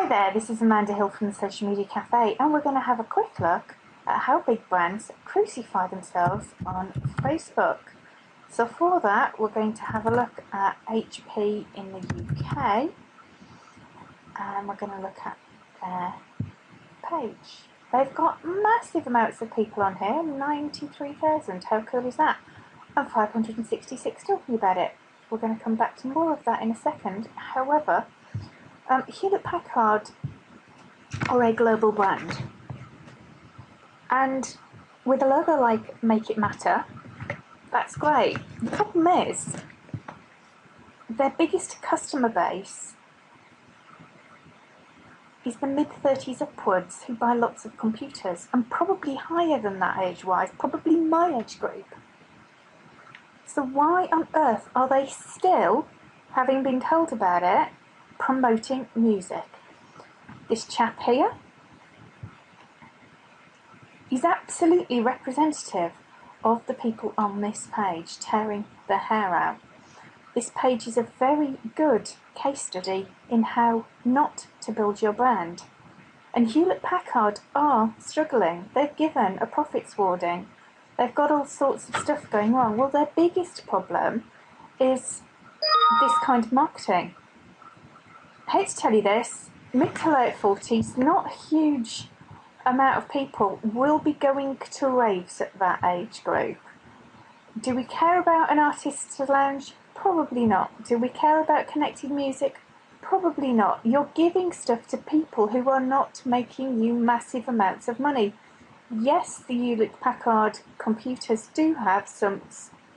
Hi there, this is Amanda Hill from the Social Media Cafe, and we're going to have a quick look at how big brands crucify themselves on Facebook. So, for that, we're going to have a look at HP in the UK, and we're going to look at their page. They've got massive amounts of people on here 93,000. How cool is that? And 566 talking about it. We're going to come back to more of that in a second. However, um, Hewlett Packard are a global brand. And with a logo like Make It Matter, that's great. The problem is, their biggest customer base is the mid 30s upwards who buy lots of computers, and probably higher than that age wise, probably my age group. So, why on earth are they still, having been told about it, promoting music. This chap here is absolutely representative of the people on this page tearing their hair out. This page is a very good case study in how not to build your brand. And Hewlett Packard are struggling. They've given a profits warning. They've got all sorts of stuff going wrong. Well, their biggest problem is this kind of marketing. Hate to tell you this, mid to late 40s, not a huge amount of people will be going to raves at that age group. Do we care about an artist's lounge? Probably not. Do we care about connected music? Probably not. You're giving stuff to people who are not making you massive amounts of money. Yes, the Hewlett Packard computers do have some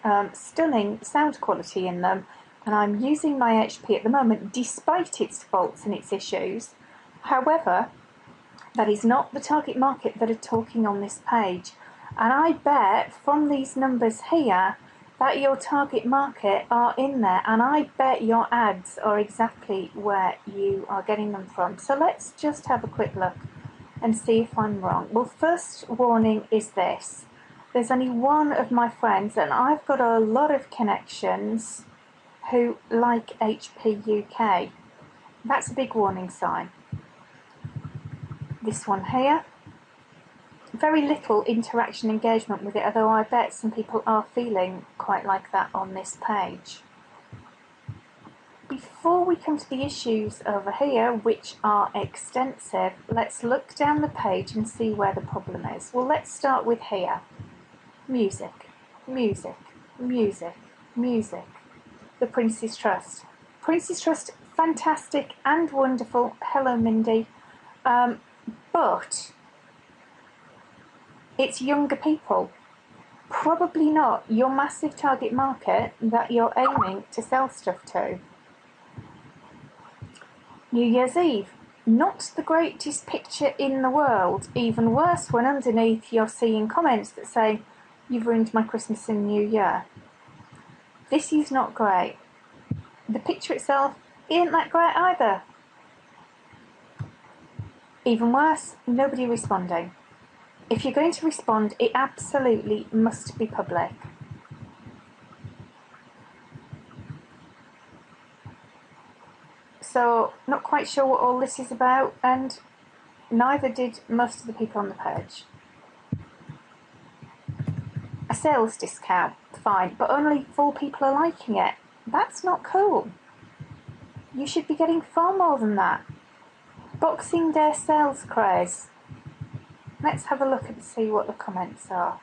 um, stunning sound quality in them, and I'm using my HP at the moment despite its faults and its issues. However, that is not the target market that are talking on this page. And I bet from these numbers here that your target market are in there, and I bet your ads are exactly where you are getting them from. So let's just have a quick look and see if I'm wrong. Well, first warning is this there's only one of my friends, and I've got a lot of connections who like HP UK. That's a big warning sign. This one here, very little interaction engagement with it, although I bet some people are feeling quite like that on this page. Before we come to the issues over here, which are extensive, let's look down the page and see where the problem is. Well, let's start with here. Music, music, music, music the Prince's Trust. Prince's Trust, fantastic and wonderful. Hello, Mindy. Um, but it's younger people. Probably not your massive target market that you're aiming to sell stuff to. New Year's Eve, not the greatest picture in the world. Even worse when underneath you're seeing comments that say, You've ruined my Christmas and New Year. This is not great. The picture itself isn't that great either. Even worse, nobody responding. If you're going to respond, it absolutely must be public. So, not quite sure what all this is about, and neither did most of the people on the page. A sales discount, fine, but only four people are liking it. That's not cool. You should be getting far more than that. Boxing Day sales craze. Let's have a look and see what the comments are.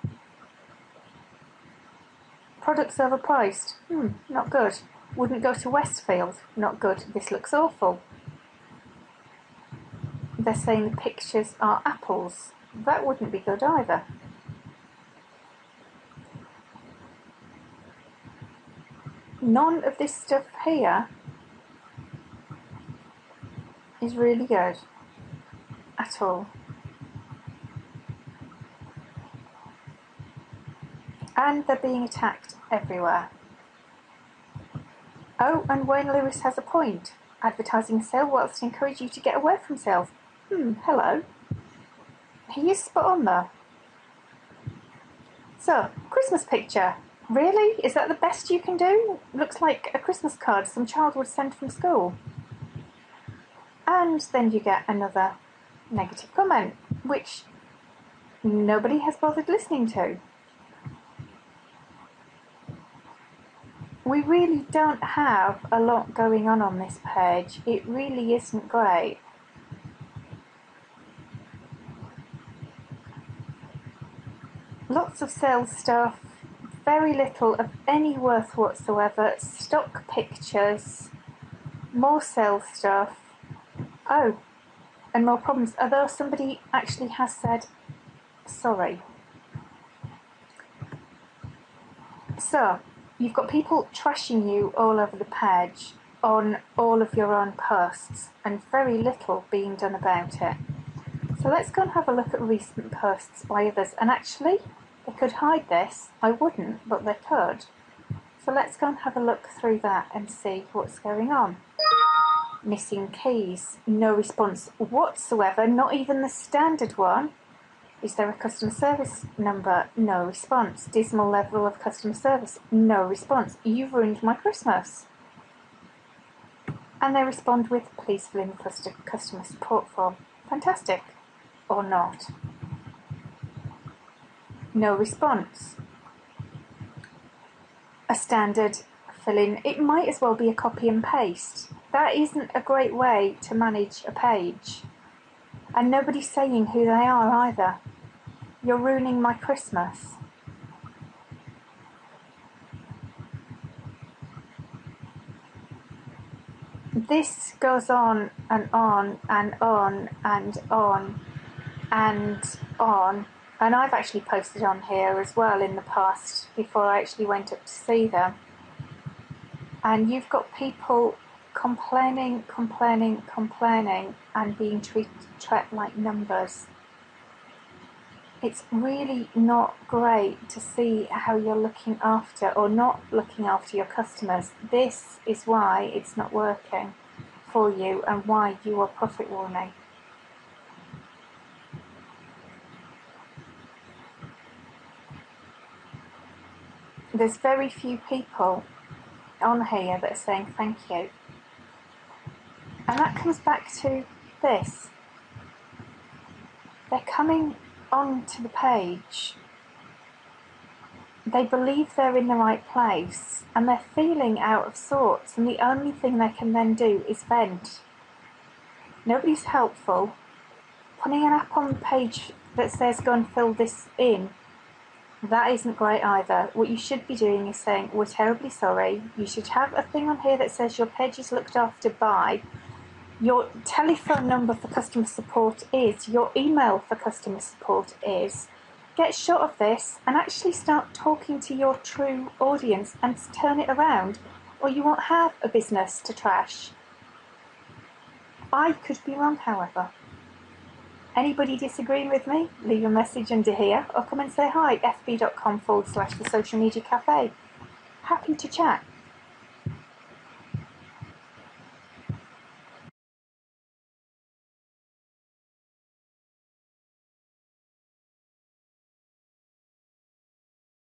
Products overpriced. Hmm, not good. Wouldn't go to Westfield. Not good. This looks awful. They're saying the pictures are apples. That wouldn't be good either. None of this stuff here is really good at all. And they're being attacked everywhere. Oh, and Wayne Lewis has a point. Advertising sale whilst encourage you to get away from sales. Hmm, hello. He is spot on there. So, Christmas picture. Really? Is that the best you can do? Looks like a Christmas card some child would send from school. and then you get another negative comment, which nobody has bothered listening to. We really don't have a lot going on on this page. It really isn't great. Lots of sales stuff, very little of any worth whatsoever, stock pictures, more sales stuff. Oh, and more problems. Although somebody actually has said sorry. So, you've got people trashing you all over the page on all of your own posts and very little being done about it. So let's go and have a look at recent posts by others. And actually, could hide this. I wouldn't, but they could. So let's go and have a look through that and see what's going on. Missing keys, no response whatsoever, not even the standard one. Is there a customer service number? No response. Dismal level of customer service? No response. You've ruined my Christmas. And they respond with, please fill in the customer support form. Fantastic. Or not. No response. A standard fill in. It might as well be a copy and paste. That isn't a great way to manage a page. And nobody's saying who they are either. You're ruining my Christmas. This goes on and on and on and on and on. And I've actually posted on here as well in the past before I actually went up to see them. And you've got people complaining, complaining, complaining, and being treated like numbers it's really not great to see how you're looking after or not looking after your customers. This is why it's not working for you and why you are profit warning. There's very few people on here that are saying thank you. And that comes back to this. They're coming onto the page, they believe they're in the right place and they're feeling out of sorts, and the only thing they can then do is vent. Nobody's helpful. Putting an app on the page that says go and fill this in, that isn't great either. What you should be doing is saying, We're terribly sorry. You should have a thing on here that says your page is looked after by your telephone number for customer support is, your email for customer support is. Get shot of this and actually start talking to your true audience and turn it around, or you won't have a business to trash. I could be wrong, however. Anybody disagreeing with me? Leave a message under here or come and say hi, fb.com forward slash the social media cafe. Happy to chat.